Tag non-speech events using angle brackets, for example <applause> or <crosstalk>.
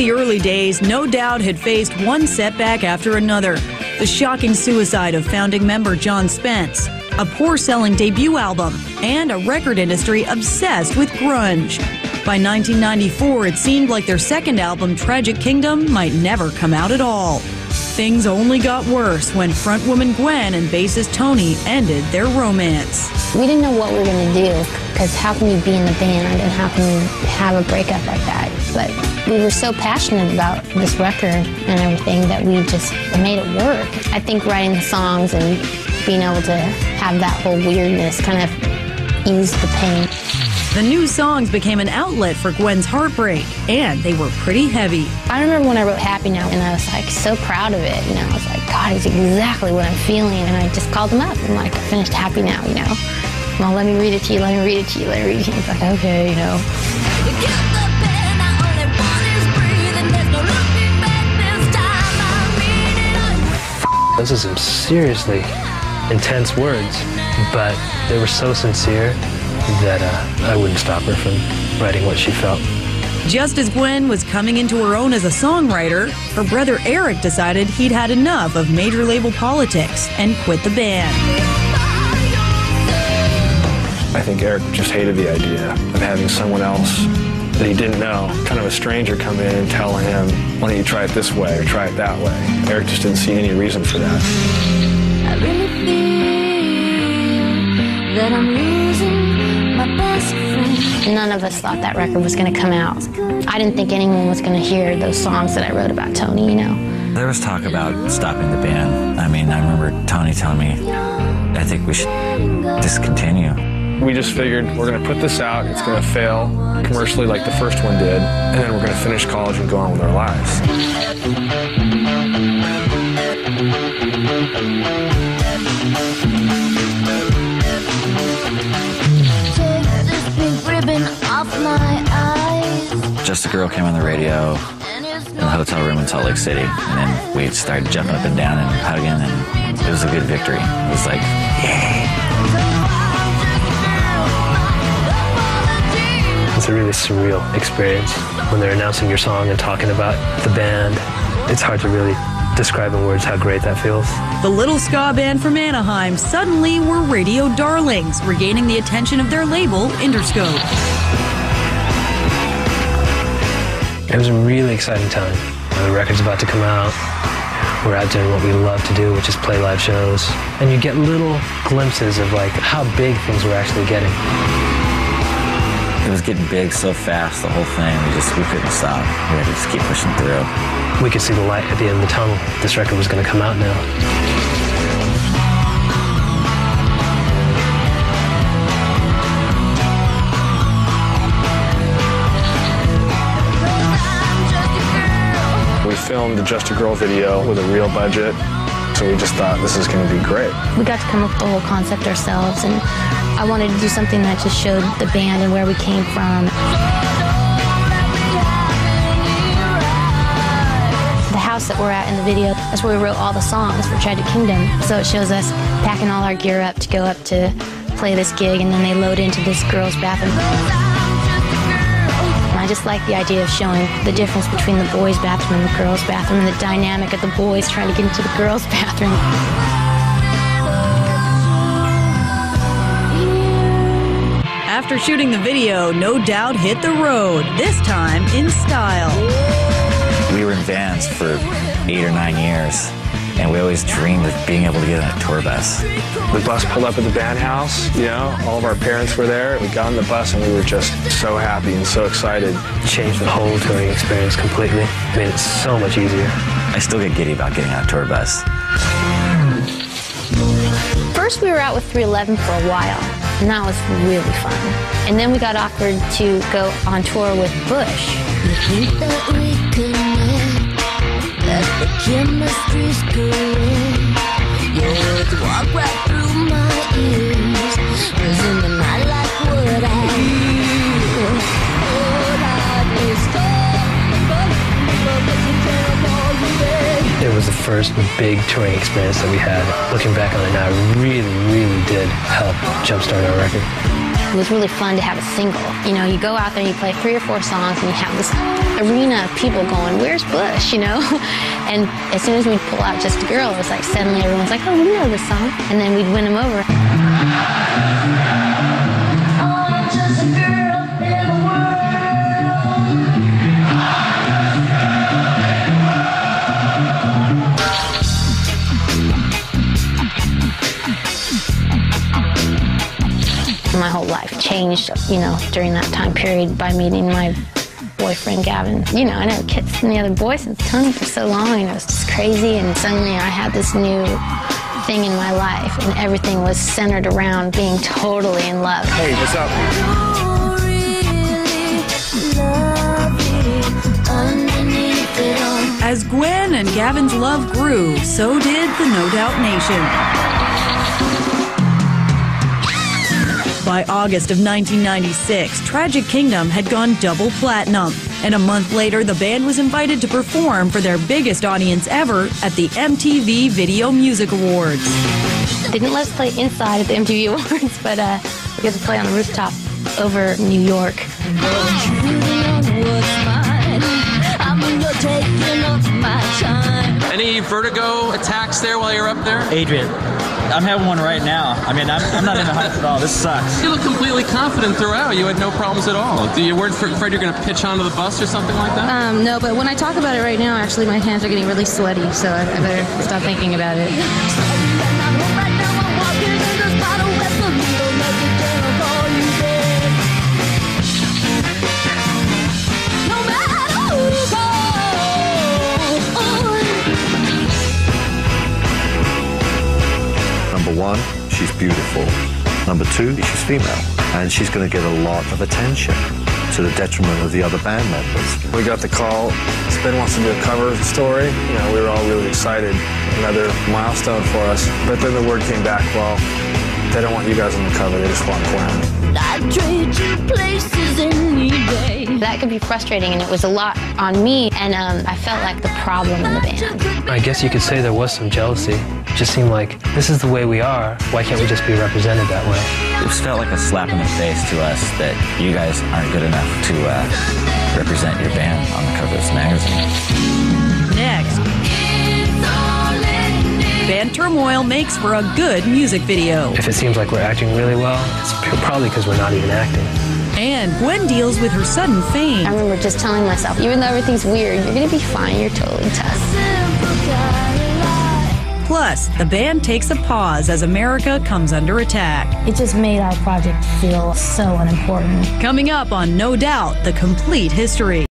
the early days, No Doubt had faced one setback after another. The shocking suicide of founding member John Spence, a poor selling debut album, and a record industry obsessed with grunge. By 1994, it seemed like their second album, Tragic Kingdom, might never come out at all. Things only got worse when frontwoman Gwen and bassist Tony ended their romance. We didn't know what we were going to do because how can you be in the band and how can you have a breakup like that? But we were so passionate about this record and everything that we just made it work. I think writing the songs and being able to have that whole weirdness kind of eased the pain. The new songs became an outlet for Gwen's heartbreak, and they were pretty heavy. I remember when I wrote Happy Now, and I was like so proud of it. You know, I was like, God, it's exactly what I'm feeling. And I just called him up and like, I finished Happy Now, you know. Well, let me read it to you, let me read it to you, let me read it to you. He's like, okay, you know. Those are some seriously intense words, but they were so sincere that uh, I wouldn't stop her from writing what she felt. Just as Gwen was coming into her own as a songwriter, her brother Eric decided he'd had enough of major label politics and quit the band. I think Eric just hated the idea of having someone else that he didn't know, kind of a stranger, come in and tell him, why don't you try it this way or try it that way. Eric just didn't see any reason for that. I really feel that I'm losing my best friend. None of us thought that record was going to come out. I didn't think anyone was going to hear those songs that I wrote about Tony, you know. There was talk about stopping the band. I mean, I remember Tony telling me, I think we should discontinue. We just figured we're going to put this out, it's going to fail commercially like the first one did, and then we're going to finish college and go on with our lives. Just a Girl came on the radio in the hotel room in Salt Lake City, and then we started jumping up and down and hugging, and it was a good victory. It was like, It's a really surreal experience when they're announcing your song and talking about the band. It's hard to really describe in words how great that feels. The little ska band from Anaheim suddenly were radio darlings, regaining the attention of their label, Interscope. It was a really exciting time. The record's about to come out. We're out doing what we love to do, which is play live shows. And you get little glimpses of like how big things were actually getting. It was getting big so fast, the whole thing. We just, we couldn't stop. We had to just keep pushing through. We could see the light at the end of the tunnel. This record was going to come out now. We filmed the Just a Girl video with a real budget, so we just thought this is going to be great. We got to come up with the whole concept ourselves, and I wanted to do something that just showed the band and where we came from. The house that we're at in the video, that's where we wrote all the songs for Tragic Kingdom. So it shows us packing all our gear up to go up to play this gig, and then they load into this girl's bathroom. I just like the idea of showing the difference between the boys' bathroom and the girls' bathroom, and the dynamic of the boys trying to get into the girls' <laughs> bathroom. After shooting the video, No Doubt hit the road, this time in style. We were in vans for eight or nine years, and we always dreamed of being able to get on a tour bus. The bus pulled up at the band house, you know, all of our parents were there. We got on the bus and we were just so happy and so excited. Changed the whole touring experience completely. Made it so much easier. I still get giddy about getting on a tour bus. First, we were out with 311 for a while, and that was really fun. And then we got offered to go on tour with Bush. Think first big touring experience that we had. Looking back on it now, it really, really did help jumpstart our record. It was really fun to have a single. You know, you go out there and you play three or four songs and you have this arena of people going, Where's Bush? You know? <laughs> And as soon as we'd pull out just a girl, it was like suddenly everyone's like, Oh, we know this song. And then we'd win them over. Changed, you know, during that time period by meeting my boyfriend Gavin. You know, I never kissed any other boy since Tony for so long, and it was just crazy. And suddenly I had this new thing in my life, and everything was centered around being totally in love. Hey, what's up? As Gwen and Gavin's love grew, so did the No Doubt Nation. By August of 1996, Tragic Kingdom had gone double platinum. And a month later, the band was invited to perform for their biggest audience ever at the MTV Video Music Awards. Didn't let us play inside at the MTV Awards, but uh, we got to play on the rooftop over New York. Any vertigo attacks there while you're up there? Adrian, I'm having one right now. I mean, I'm, I'm not in the house at all. This sucks. You look completely confident throughout. You had no problems at all. Do you weren't afraid you're going to pitch onto the bus or something like that? Um, no, but when I talk about it right now, actually, my hands are getting really sweaty, so I, I better stop thinking about it. She's beautiful. Number two, she's female. And she's going to get a lot of attention to the detriment of the other band members. We got the call. Spin wants to do a cover story. You know, we were all really excited. Another milestone for us. But then the word came back, well, they don't want you guys on the cover. They just want Gwen. I'd trade you places any day. That could be frustrating, and it was a lot on me, and um, I felt like the problem in the band. I guess you could say there was some jealousy. It just seemed like this is the way we are. Why can't we just be represented that way? It just felt like a slap in the face to us that you guys aren't good enough to uh, represent your band on the cover of this magazine. Next, band turmoil makes for a good music video. If it seems like we're acting really well, it's probably because we're not even acting. And Gwen deals with her sudden fame. I remember just telling myself, even though everything's weird, you're gonna be fine, you're totally tough. Plus, the band takes a pause as America comes under attack. It just made our project feel so unimportant. Coming up on No Doubt, the complete history.